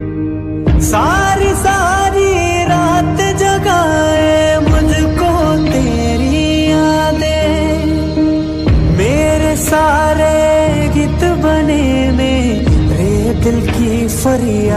सारी सारी रात जगाए मुझको तेरी यादें। मेरे सारे गीत बने मेरे दिल की फरियाद।